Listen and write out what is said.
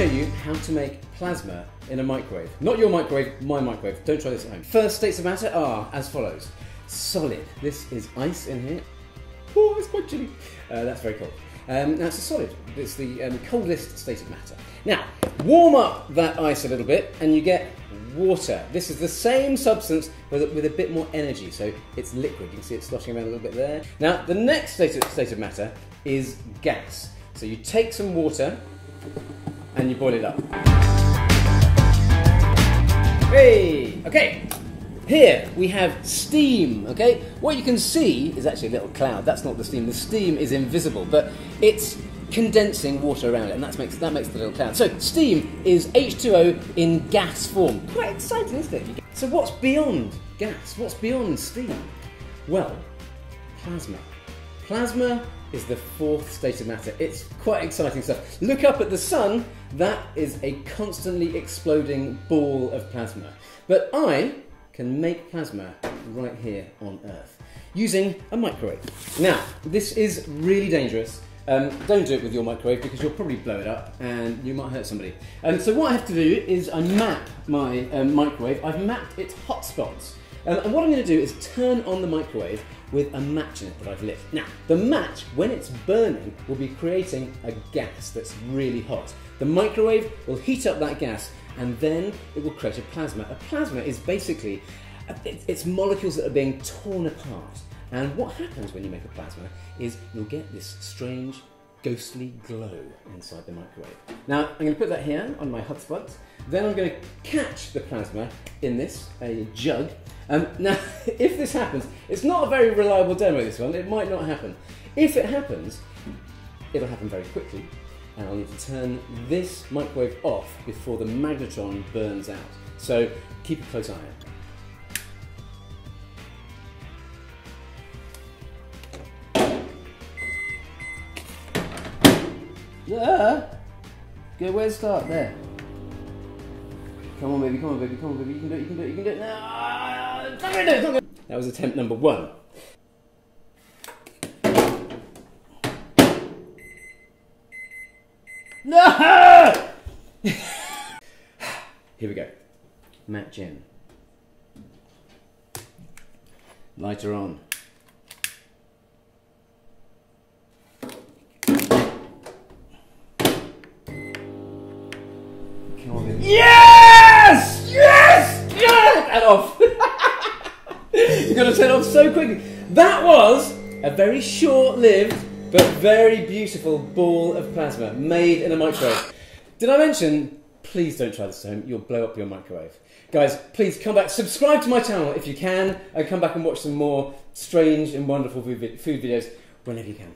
show you how to make plasma in a microwave. Not your microwave, my microwave. Don't try this at home. First states of matter are as follows. Solid. This is ice in here. Oh, it's quite chilly. Uh, that's very cold. Um, now it's a solid. It's the um, coldest state of matter. Now, warm up that ice a little bit and you get water. This is the same substance with a, with a bit more energy, so it's liquid. You can see it sloshing around a little bit there. Now, the next state of, state of matter is gas. So you take some water and you boil it up. Hey! Okay, here we have steam, okay? What you can see is actually a little cloud. That's not the steam. The steam is invisible, but it's condensing water around it, and that makes, that makes the little cloud. So steam is H2O in gas form. Quite exciting, isn't it? So what's beyond gas? What's beyond steam? Well, plasma. Plasma is the fourth state of matter. It's quite exciting stuff. Look up at the sun, that is a constantly exploding ball of plasma. But I can make plasma right here on Earth using a microwave. Now, this is really dangerous. Um, don't do it with your microwave because you'll probably blow it up and you might hurt somebody. And um, so what I have to do is I map my um, microwave. I've mapped its hotspots. Um, and what I'm going to do is turn on the microwave with a match in it that I've lit. Now, the match, when it's burning, will be creating a gas that's really hot. The microwave will heat up that gas and then it will create a plasma. A plasma is basically, it's molecules that are being torn apart. And what happens when you make a plasma is you'll get this strange ghostly glow inside the microwave. Now, I'm going to put that here on my hotspot. Then I'm going to catch the plasma in this, a jug. Um, now, if this happens, it's not a very reliable demo, this one. It might not happen. If it happens, it'll happen very quickly. And I'll need to turn this microwave off before the magnetron burns out. So keep a close eye on Yeah. Good way to start there. Come on, baby. Come on, baby. Come on, baby. You can do it. You can do it. You can do it. No, don't do it. Don't do it. That was attempt number one. No! Here we go. Matt Jen. Lighter on. Yes! Yes! Yes! And off. You're going to turn off so quickly. That was a very short-lived but very beautiful ball of plasma made in a microwave. Did I mention? Please don't try this at home. You'll blow up your microwave. Guys, please come back. Subscribe to my channel if you can, and come back and watch some more strange and wonderful food videos whenever you can.